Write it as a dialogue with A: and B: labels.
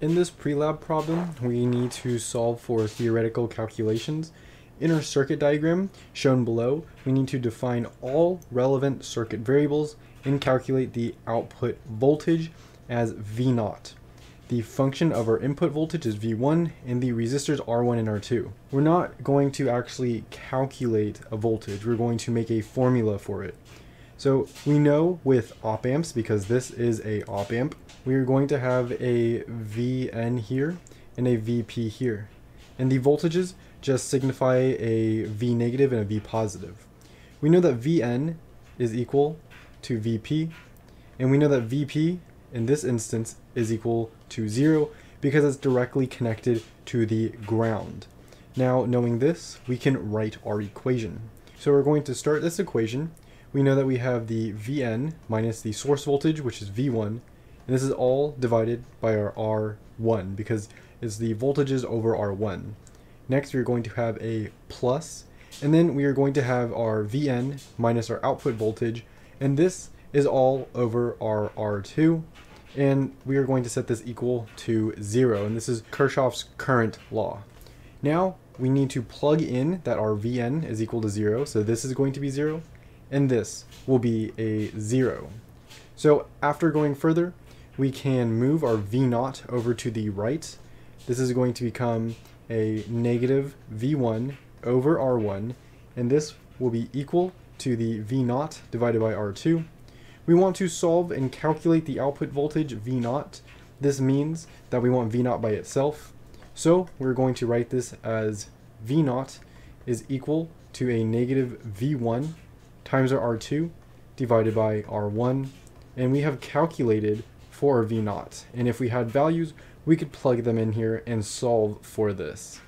A: In this pre-lab problem, we need to solve for theoretical calculations. In our circuit diagram, shown below, we need to define all relevant circuit variables and calculate the output voltage as V0. The function of our input voltage is V1 and the resistors R1 and R2. We're not going to actually calculate a voltage, we're going to make a formula for it. So we know with op amps, because this is a op amp, we are going to have a Vn here and a Vp here. And the voltages just signify a V negative and a V positive. We know that Vn is equal to Vp, and we know that Vp in this instance is equal to zero because it's directly connected to the ground. Now, knowing this, we can write our equation. So we're going to start this equation we know that we have the Vn minus the source voltage, which is V1, and this is all divided by our R1 because it's the voltages over R1. Next, we're going to have a plus, and then we are going to have our Vn minus our output voltage, and this is all over our R2, and we are going to set this equal to zero, and this is Kirchhoff's current law. Now, we need to plug in that our Vn is equal to zero, so this is going to be zero, and this will be a 0. So after going further, we can move our V0 over to the right. This is going to become a negative V1 over R1, and this will be equal to the V0 divided by R2. We want to solve and calculate the output voltage V0. This means that we want V0 by itself. So we're going to write this as V0 is equal to a negative V1 times our R2 divided by R1 and we have calculated for V0 and if we had values we could plug them in here and solve for this.